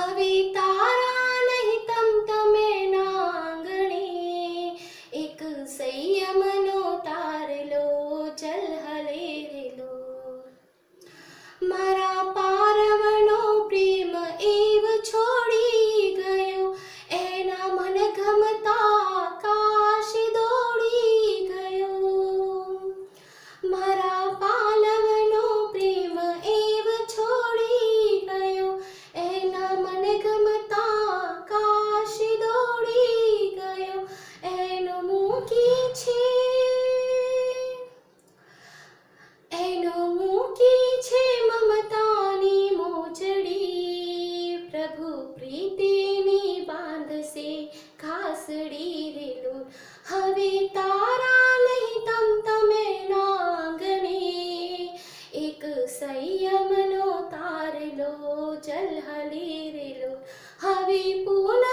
கவிதா यमनो तारलो चल हलेरि लो हवि पूर्ण